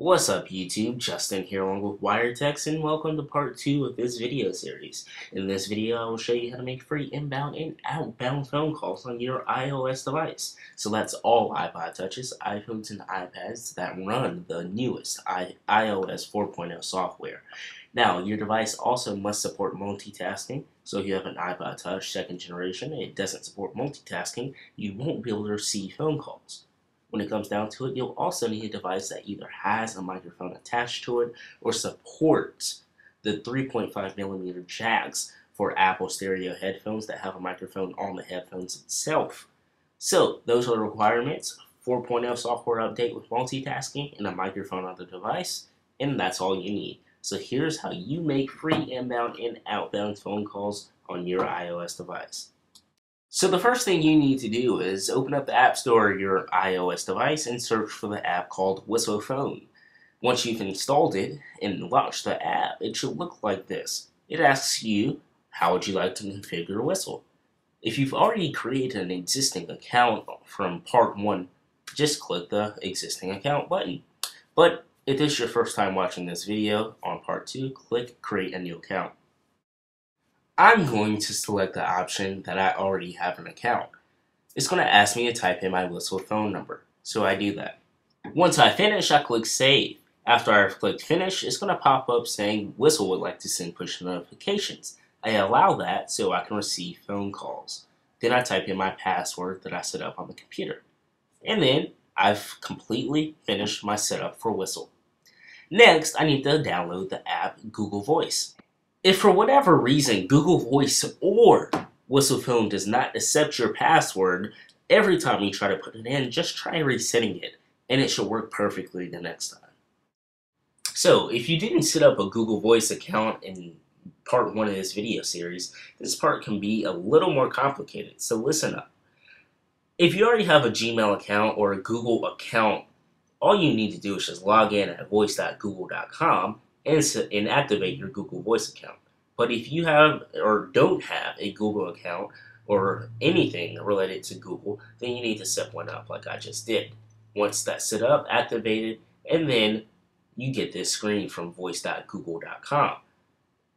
What's up YouTube, Justin here along with WiredTechs and welcome to part 2 of this video series. In this video I will show you how to make free inbound and outbound phone calls on your iOS device. So that's all iPod touches, iPhones, and iPads that run the newest I iOS 4.0 software. Now your device also must support multitasking, so if you have an iPod touch second generation and it doesn't support multitasking, you won't be able to receive phone calls. When it comes down to it, you'll also need a device that either has a microphone attached to it or supports the 3.5 millimeter jacks for Apple stereo headphones that have a microphone on the headphones itself. So those are the requirements. 4.0 software update with multitasking and a microphone on the device, and that's all you need. So here's how you make free inbound and outbound phone calls on your iOS device. So the first thing you need to do is open up the App Store of your iOS device and search for the app called Whistle Phone. Once you've installed it and launched the app, it should look like this. It asks you, how would you like to configure Whistle? If you've already created an existing account from part 1, just click the existing account button. But if this is your first time watching this video on part 2, click create a new account. I'm going to select the option that I already have an account. It's going to ask me to type in my Whistle phone number, so I do that. Once I finish, I click Save. After I've clicked Finish, it's going to pop up saying Whistle would like to send push notifications. I allow that so I can receive phone calls. Then I type in my password that I set up on the computer. And then I've completely finished my setup for Whistle. Next, I need to download the app Google Voice. If for whatever reason Google Voice or WhistlePhone does not accept your password, every time you try to put it in, just try resetting it, and it should work perfectly the next time. So, if you didn't set up a Google Voice account in part one of this video series, this part can be a little more complicated, so listen up. If you already have a Gmail account or a Google account, all you need to do is just log in at voice.google.com and, and activate your Google Voice account. But if you have or don't have a Google account or anything related to Google, then you need to set one up like I just did. Once that's set up, activated, and then you get this screen from voice.google.com.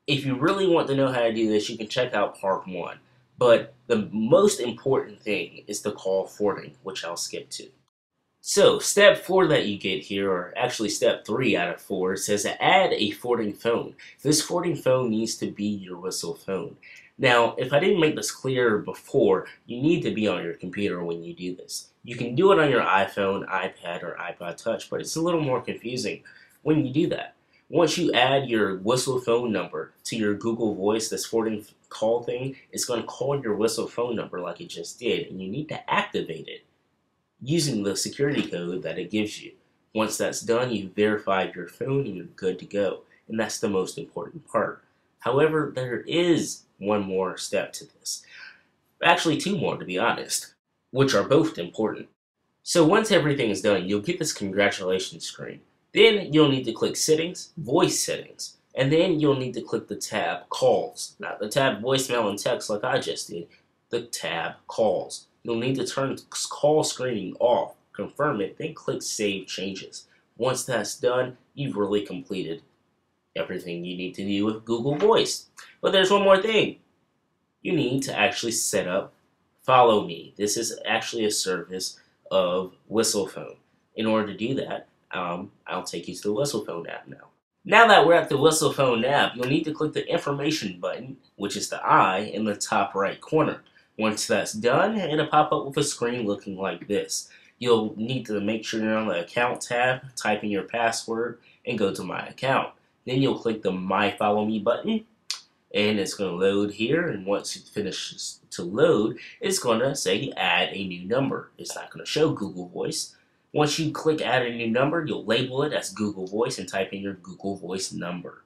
If you really want to know how to do this, you can check out part one. But the most important thing is the call forwarding, which I'll skip to. So, step four that you get here, or actually step three out of four, says add a forwarding phone. This forwarding phone needs to be your whistle phone. Now, if I didn't make this clear before, you need to be on your computer when you do this. You can do it on your iPhone, iPad, or iPod Touch, but it's a little more confusing when you do that. Once you add your whistle phone number to your Google Voice, this forwarding call thing, it's going to call your whistle phone number like it just did, and you need to activate it using the security code that it gives you. Once that's done, you've verified your phone and you're good to go. And that's the most important part. However, there is one more step to this. Actually, two more to be honest, which are both important. So once everything is done, you'll get this congratulations screen. Then you'll need to click settings, voice settings, and then you'll need to click the tab calls. Not the tab voicemail and text like I just did, the tab calls. You'll need to turn call screening off, confirm it, then click Save Changes. Once that's done, you've really completed everything you need to do with Google Voice. But there's one more thing. You need to actually set up Follow Me. This is actually a service of WhistlePhone. In order to do that, um, I'll take you to the WhistlePhone app now. Now that we're at the WhistlePhone app, you'll need to click the information button, which is the I in the top right corner. Once that's done, it'll pop up with a screen looking like this. You'll need to make sure you're on the account tab, type in your password, and go to my account. Then you'll click the My Follow Me button, and it's going to load here. And once it finishes to load, it's going to say add a new number. It's not going to show Google Voice. Once you click add a new number, you'll label it as Google Voice and type in your Google Voice number.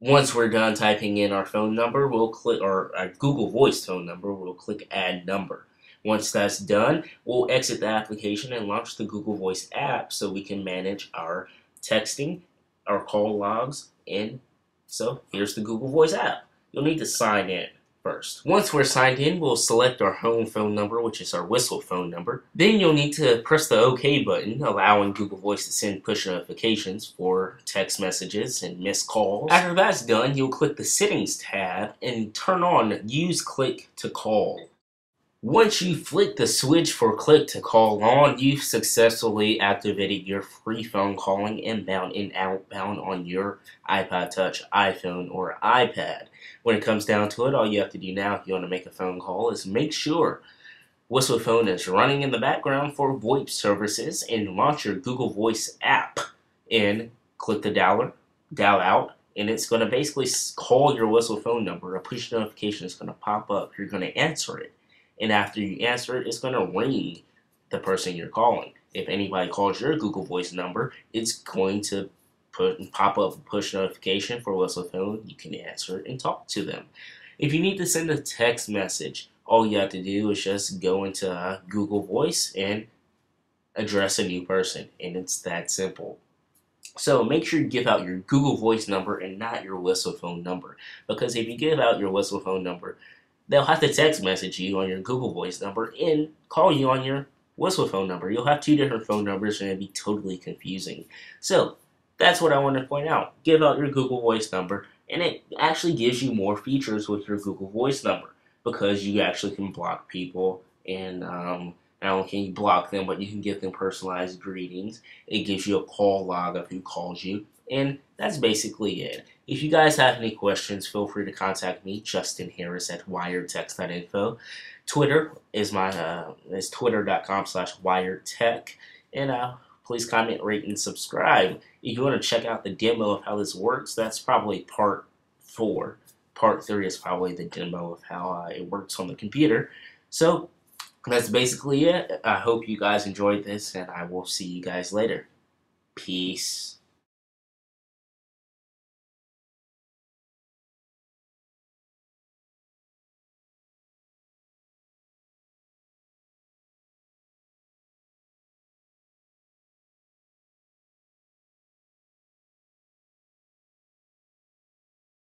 Once we're done typing in our phone number, we'll click, our Google Voice phone number, we'll click Add Number. Once that's done, we'll exit the application and launch the Google Voice app so we can manage our texting, our call logs, and so here's the Google Voice app. You'll need to sign in. First. Once we're signed in, we'll select our home phone number, which is our whistle phone number. Then you'll need to press the OK button, allowing Google Voice to send push notifications for text messages and missed calls. After that's done, you'll click the Settings tab and turn on Use Click to Call. Once you flick the switch for click to call on, you've successfully activated your free phone calling inbound and outbound on your iPod Touch, iPhone, or iPad. When it comes down to it, all you have to do now if you want to make a phone call is make sure Whistle Phone is running in the background for VoIP services and launch your Google Voice app and click the dialer, dial out, and it's going to basically call your Whistle phone number. A push notification is going to pop up. You're going to answer it and after you answer it, it's going to ring the person you're calling. If anybody calls your Google Voice number, it's going to put pop up a push notification for phone. You can answer and talk to them. If you need to send a text message, all you have to do is just go into uh, Google Voice and address a new person, and it's that simple. So make sure you give out your Google Voice number and not your whistle phone number, because if you give out your whistle phone number, they'll have to text message you on your Google Voice number and call you on your whistle phone number. You'll have two different phone numbers and it'll be totally confusing. So that's what I want to point out. Give out your Google Voice number and it actually gives you more features with your Google Voice number because you actually can block people and um, not only can you block them, but you can give them personalized greetings. It gives you a call log of who calls you and that's basically it. If you guys have any questions, feel free to contact me, Justin Harris at wiredtech.info. Twitter is my uh, is twitter.com slash wiredtech. And uh, please comment, rate, and subscribe. If you want to check out the demo of how this works, that's probably part four. Part three is probably the demo of how uh, it works on the computer. So that's basically it. I hope you guys enjoyed this, and I will see you guys later. Peace.